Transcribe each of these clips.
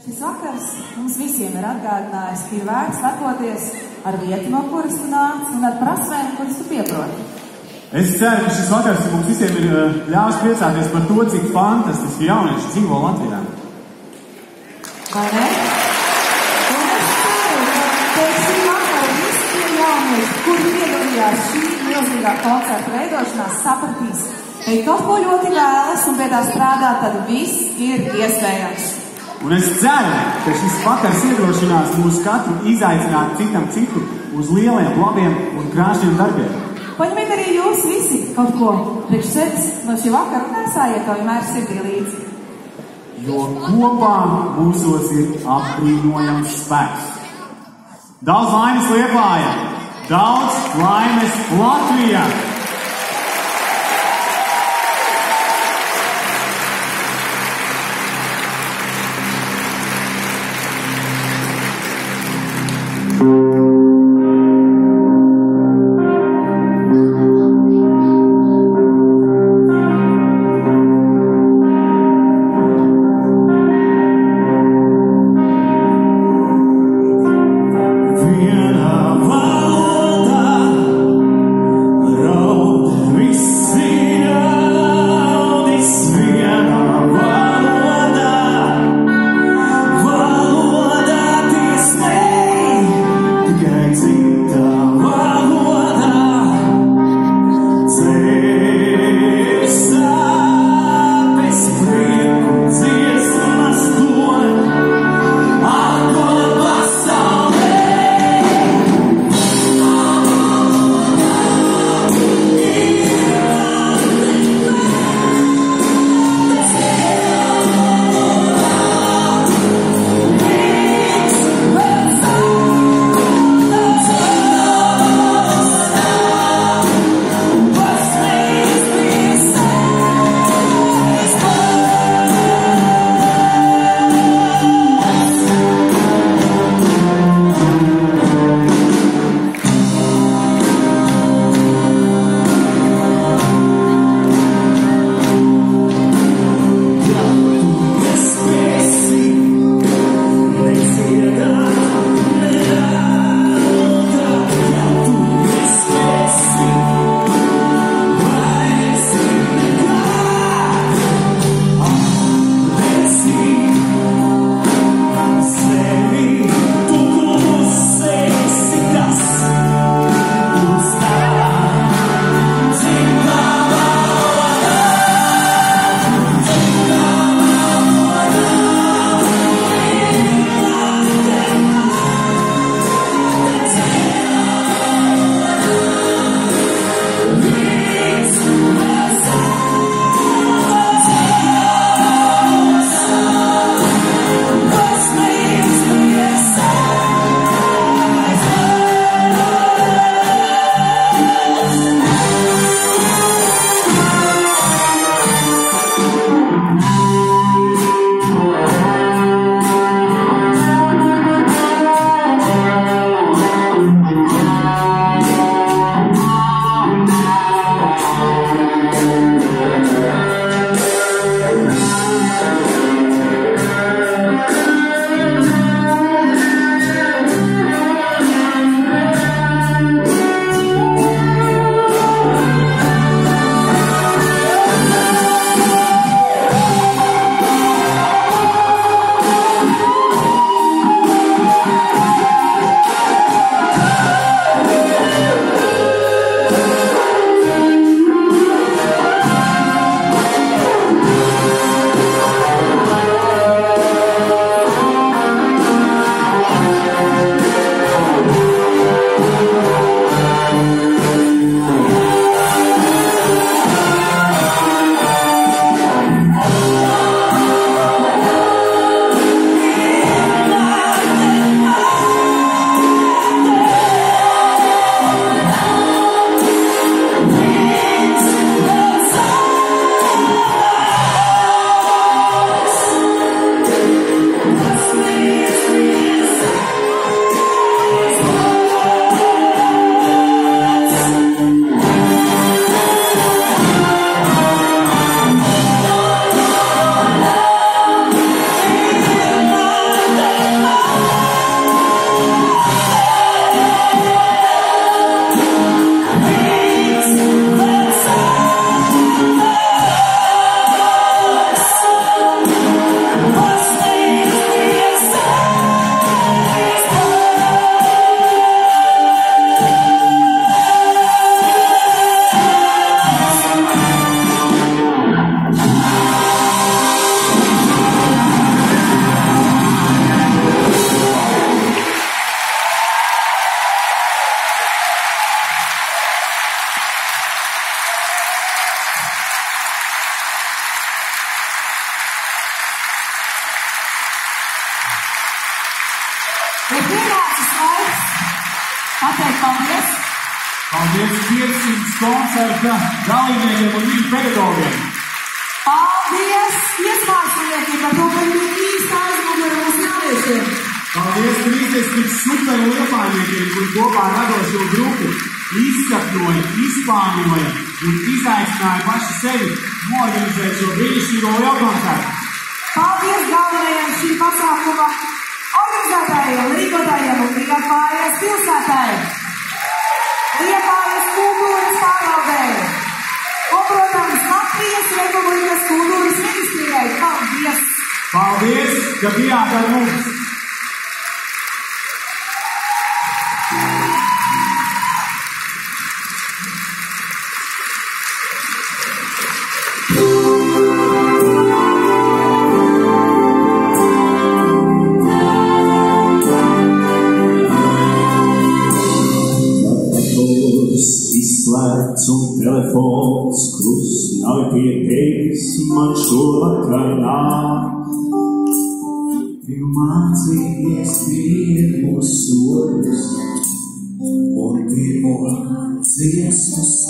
Šis vakars mums visiem ir atgādinājis, ka ir vērts lepoties ar vietu, no kuras tu nāc, un ar prasmēm, kuras tu pieproti. Es ceru, ka šis vakars mums visiem ir eh, ļāvis priecāties par to, cik fantastiski jaunieši dzīvo Latvijā. Vai ne? Un es ceru, ka pēc šī vakara visi tie jaunieši, kuri piedalījās šī milzīgā koncerta veidošanā, sapratīs, ka ja kaut ko ļoti vēlas un pie tā strādā, tad viss ir iespējams. Un es ceru, ka šis vakars iedrošinās mūs katru izaicināt citam citu uz lieliem, labiem un krāšņiem darbiem. Paņemiet arī jūs visi kaut ko priekš sevis no šī vakara un nesājiet to vienmēr sirdī līdzi. Jo kopā mūsos ir apbrīnojams spēks. Daudz laimes Lietuvā, daudz laimes Latvijā! Ir pienācis laiks pateikt paldies. Paldies 500 koncerta dalībniekiem un viņu pedagogiem. Paldies iesmāksliniekiem par to, ka viņi īsti aizmuguri mūsu jauniešiem. Paldies 30 super liepājniekiem, kur kopā radošo grupu izsapņoja, izplānoja un izaicināja paši sevi norganizēt šo brīnišķīgo lielu koncertu. Paldies galvenajiem šī pasākuma organizētājiem, Yes. Wow, this, Gabi Adalmus. Manchola Filmate espirituos, porque orate sus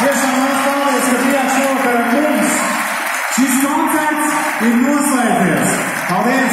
Here's another photo of Katia Chua Caracuz. She's contact in motorcycles. However,